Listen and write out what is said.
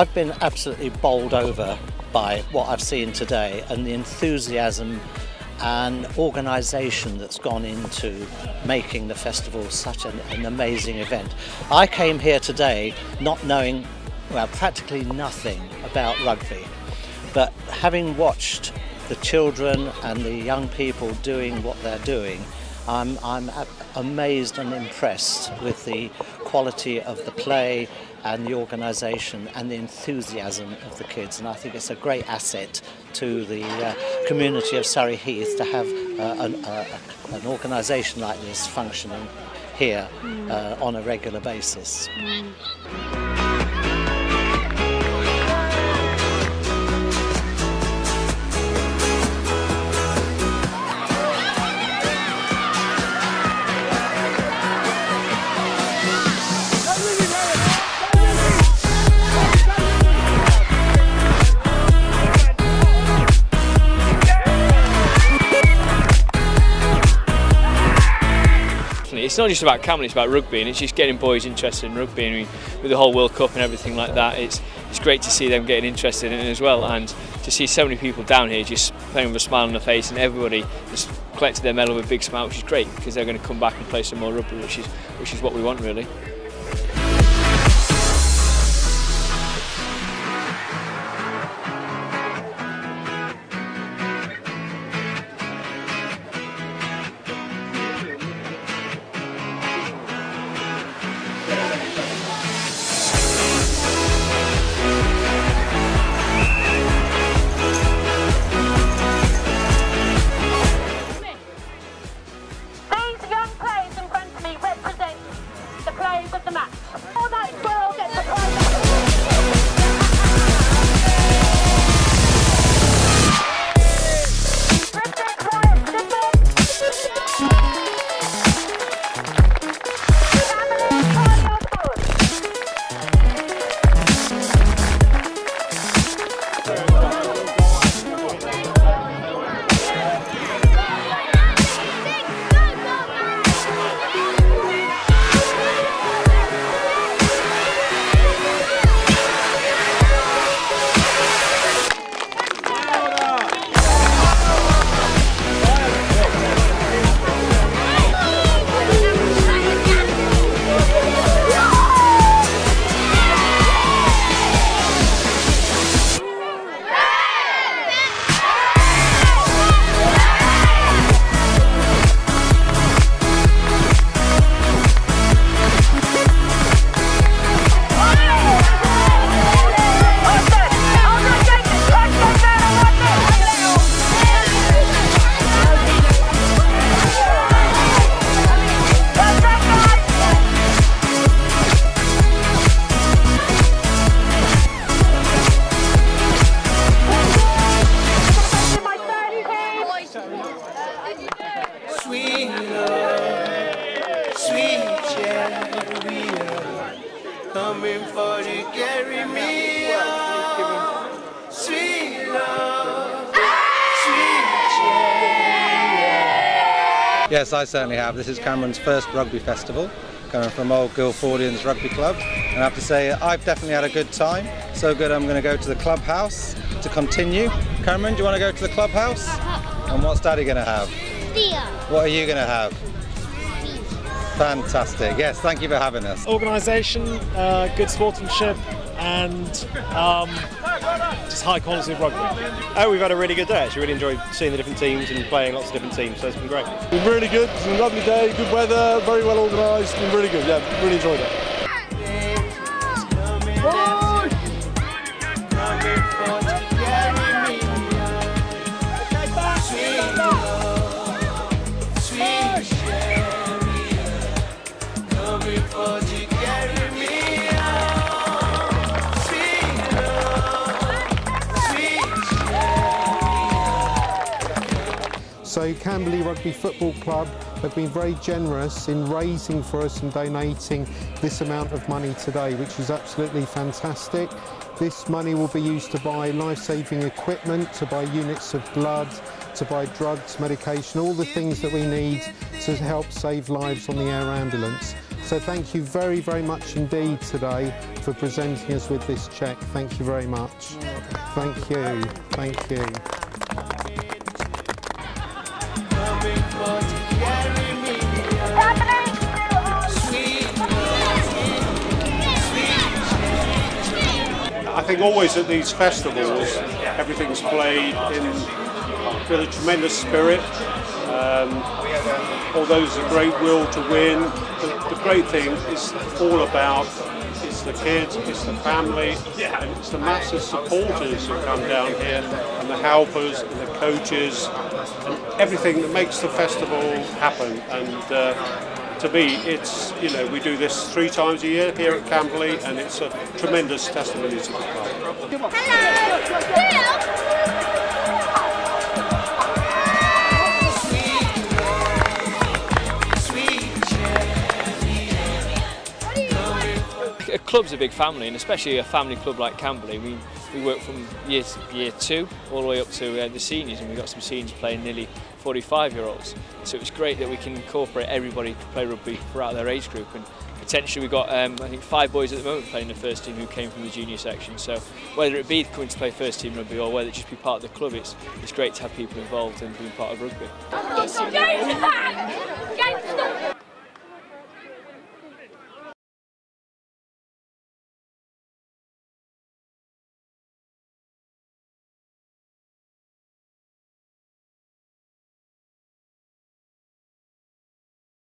I've been absolutely bowled over by what I've seen today and the enthusiasm and organisation that's gone into making the festival such an, an, amazing event. I came here today not knowing, well, practically nothing about rugby, but having watched the children and the young people doing what they're doing, I'm, I'm amazed and impressed with the quality of the play and the organisation and the enthusiasm of the kids. And I think it's a great asset to the uh, community of Surrey Heath to have uh, an, uh, an organisation like this functioning here mm. on a regular basis. Mm. it's not just about Cameron, it's about rugby, and it's just getting boys interested in rugby. and with the whole World Cup and everything like that, it's it's great to see them getting interested in it as well, and to see so many people down here just playing with a smile on their face, and everybody just collected their medal with a big smile, which is great because they're going to come back and play some more rugby, which is which is what we want really. Coming for to carry me Sweet love, sweet Yes, I certainly have. This is Cameron's first rugby festival, coming from Old Guildfordians Rugby Club. And I have to say, I've definitely had a good time. So good, I'm going to go to the clubhouse to continue. Cameron, do you want to go to the clubhouse? And what's Daddy going to have? Beer. What are you going to have? Fantastic. Yes, thank you for having us. Organisation, uh, good sportsmanship, and um, just high quality of rugby. Oh, we've had a really good day. Actually, really enjoyed seeing the different teams and playing lots of different teams. So it's been great. It's been really good. It's been a lovely day. Good weather. Very well organised. Been really good. Yeah, really enjoyed it. So Camberley Rugby Football Club have been very generous in raising for us and donating this amount of money today, which is absolutely fantastic. This money will be used to buy life-saving equipment, to buy units of blood, to buy drugs, medication, all the things that we need to help save lives on the air ambulance. So thank you very, very much indeed today for presenting us with this cheque. Thank you very much. Thank you. Thank you. I think always at these festivals, everything's played in with a tremendous spirit. Um, although there's a great will to win, the, the great thing is all about it's the kids, it's the family, and it's the massive supporters who come down here, and the helpers, and the coaches, and everything that makes the festival happen. And uh, to me, it's you know we do this three times a year here at Camberley, and it's a tremendous testimony to the club. A club's a big family, and especially a family club like Camberley. We, we work from year, year two all the way up to uh, the seniors, and we've got some seniors playing nearly 45 year olds. So it was great that we can incorporate everybody to play rugby throughout their age group. And potentially we've got um, I think five boys at the moment playing the first team who came from the junior section. So whether it be coming to play first team rugby or whether it just be part of the club it's, it's great to have people involved and being part of rugby.